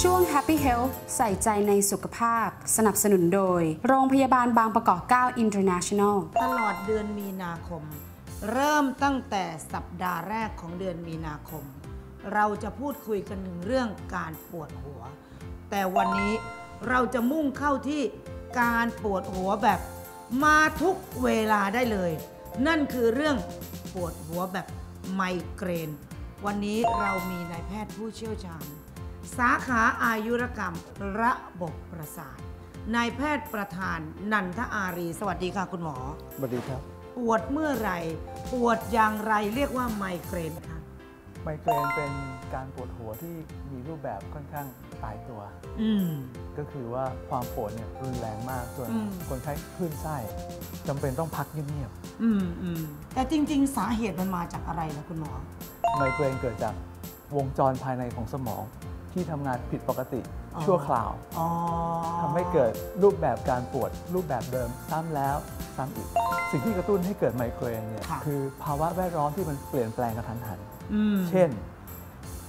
ช่วง Happy Health ใส่ใจในสุขภาพ สนับสนุนโดย โรงพยาบาลบางประกอบ 9 International ตลอดเดือนมีนาคม เริ่มตั้งแต่สัปดาห์แรกของเดือนมีนาคม เราจะพูดคุยกันถึงเรื่องการปวดหัว แต่วันนี้เราจะมุ่งเข้าที่การปวดหัวแบบมาทุกเวลาได้เลย นั่นคือเรื่องปวดหัวแบบไมเกรน วันนี้เรามีนายแพทย์ผู้เชี่ยวชาญ สาขาอายุรกรรมระบบประสาทนายแพทย์ประธานนันทอารี สวัสดีค่ะคุณหมอ สวัสดีครับ ปวดเมื่อไหร่ปวดอย่างไรเรียกว่าไมเกรนคะไมเกรนเป็นการปวดหัวที่มีรูปแบบค่อนข้างตายตัวอืมก็คือว่าความปวดเนี่ยรุนแรงมากจนอืมคนไข้คลื่นไส้จำเป็นต้องพักเงียบอืมอืมแต่จริง ๆ สาเหตุมันมาจากอะไรนะคุณหมอๆไมเกรนเกิดจากวงจรภายในของสมอง ที่ทำงานผิดปกติอ๋อชั่วคราวอ๋อทำให้เกิดรูปแบบการปวดรูปแบบเดิมซ้ำแล้วซ้ำอีก สิ่งที่กระตุ้นให้เกิดไมเกรนเนี่ยคือภาวะแวดล้อมที่มันเปลี่ยนแปลงกระทันหันอืมเช่น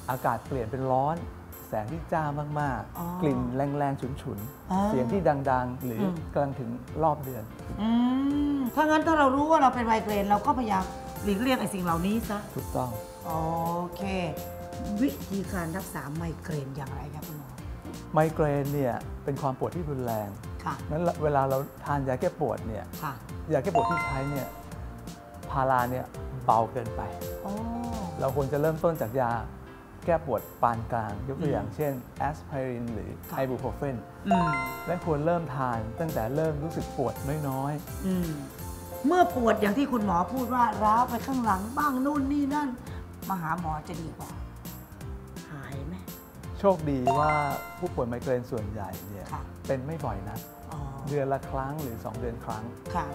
อากาศเปลี่ยนเป็นร้อน แสงที่จ้ามากอ๋อๆกลิ่นแรงๆ ฉุนอ๋อๆเสียงที่ดังๆ หรืออมกำลังถึงรอบเดือนอืมถ้างั้นถ้าเรารู้ว่าเราเป็นไมเกรนเราก็พยายามหลีกเลี่ยงไอ้สิ่งเหล่านี้ซะถูกต้องโอเค วิธีการรักษาไมเกรนอย่างไรครับคุณหมอไมเกรนเนี่ยเป็นความปวดที่รุนแรงค่ะนั้นเวลาเราทานยาแก้ปวดเนี่ยค่ะยาแก้ปวดที่ใช้เนี่ยพาราเนี่ยเบาเกินไปโอ้เราควรจะเริ่มต้นจากยาแก้ปวดปานกลาง ยกตัวอย่างอืมเช่นแอสไพรินหรือค่ะไอบูโพรเฟนอืมและควรเริ่มทานตั้งแต่เริ่มรู้สึกปวดน้อยอืมเมื่อปวดอย่างที่คุณหมอพูดว่าร้าวไปข้างหลังบ้างนู่นนี่นั่นมาหาหมอจะดีกว่าหายไหมๆ โชคดีว่าผู้ป่วยไมเกรนส่วนใหญ่เนี่ยค่ะ เป็นไม่บ่อยนะอ๋อ เดือนละครั้งหรือ 2 เดือนครั้ง ค่ะ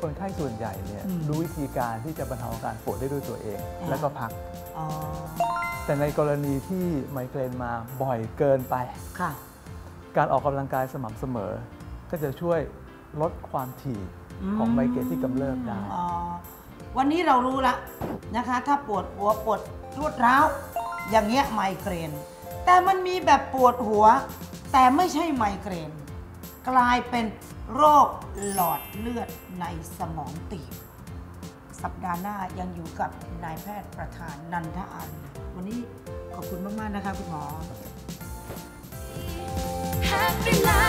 คนไข้ส่วนใหญ่เนี่ยอืมรู้วิธีการที่จะบรรเทาอาการปวดได้ด้วยตัวเอง อ่า แล้วก็พัก อ๋อ แต่ในกรณีที่ไมเกรนมาบ่อยเกินไป ค่ะ การออกกำลังกายสม่ำเสมอ ก็จะช่วยลดความถี่ของไมเกรนที่กำเริบได้ อ๋อ วันนี้เรารู้ละนะคะ ถ้าปวดหัวปวดรวดร้าว อย่างเงี้ยไมเกรน แต่มันมีแบบปวดหัว แต่ไม่ใช่ไมเกรน กลายเป็นโรคหลอดเลือดในสมองตีบ สัปดาห์หน้ายังอยู่กับนายแพทย์ประธานนันทอารีวันนี้ขอบคุณมาก ๆ นะคะคุณหมอ Happy Life กับคุณรี